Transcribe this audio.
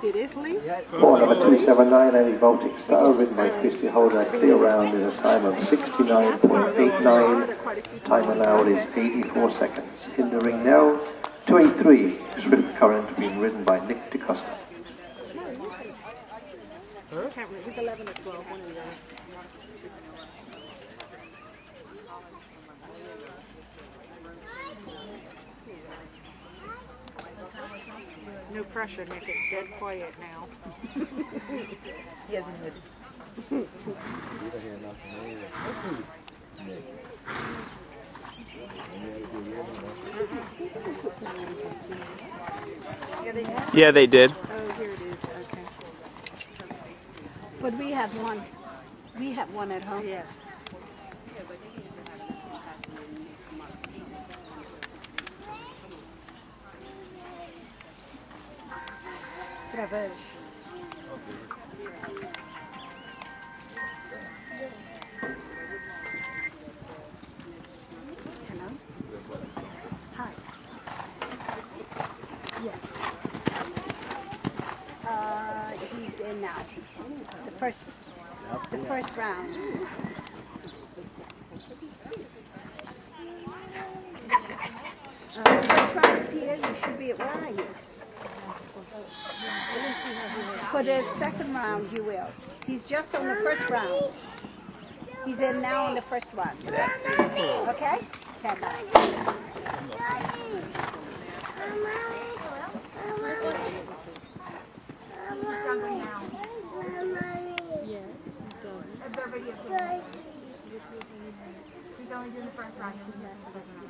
Did Italy? 279, Annie Baltic Star, ridden by Christy Holder, clear round in a time of 69.89. Time allowed is 84 seconds. In the ring now, 283, Swift Current, being ridden by Nick DeCosta. Can't remember. It was 11 or 12, one of those. No pressure, Nick. It's dead quiet now. He hasn't noticed. Yeah, they have. Yeah, they did. Oh, here it is. Okay. But we have one. We have one at home. Yeah. Hello? Hi. Yeah. Uh, he's in now. The first, the first round. Uh, first round is here. You should be at where are you? for the second round you will. He's just on the first round. He's in now on the first one. Okay? He's only doing the first round.